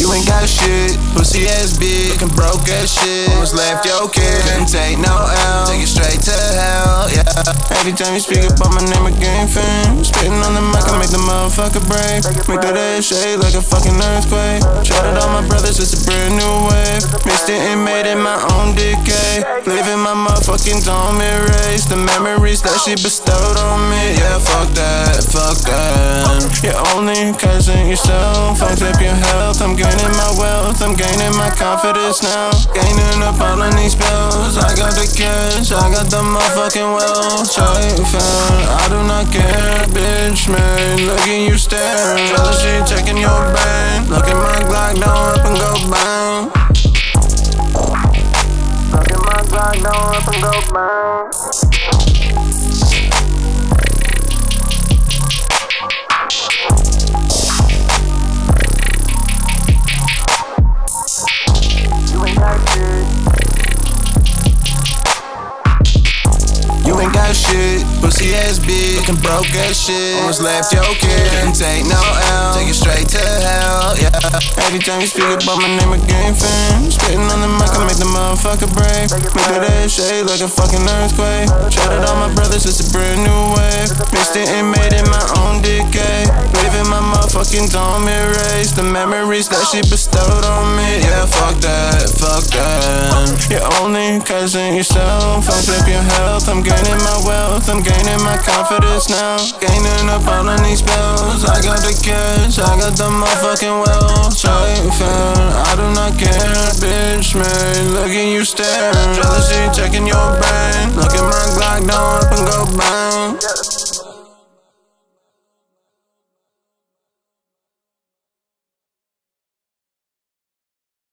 You ain't got shit, pussy ass bitch, and broke as shit. Almost left your kid, couldn't take no L. Take it straight to hell, yeah. Every time you speak about my name again, fam. Spitting on the mic, I make the motherfucker break. Make that ass shake like a fucking earthquake. Shouted all my brothers, it's a brand new wave. Mixed it and made it my own decay. Living my motherfucking dome erase the memories that she bestowed on me. Yeah, fuck that, fuck that. You're only cousin yourself. Fucked up your health, I'm gaining my wealth, I'm gaining my confidence now. Gaining up all of these bills. I got the cash, I got the motherfucking wealth. Straight fan, I do not care, bitch, man. Look at you staring. Jealousy checking your Glock, don't up and go bang. You ain't got shit. You ain't got shit, pussy ass bitch, looking broke as shit. Almost left your kid, couldn't take no Every time you speak about my name again, fam. Spitting on the mic, I make the motherfucker break. Make that ass shake like a fucking earthquake. Shouted all my brothers, it's a brand new wave. Mixed it and made it my own decay. Living my motherfucking dome erase the memories that she bestowed on me. Yeah, fuck that, fuck that. You're only cousin yourself. Fucked up your health, I'm gaining my wealth, I'm gaining my confidence now. Gaining up all of these bills. I got the cash, I got the motherfucking wealth. Fan, I do not care, bitch, man. Look at you staring. Jealousy checking your brain. Look at my Glock, don't up and go bang.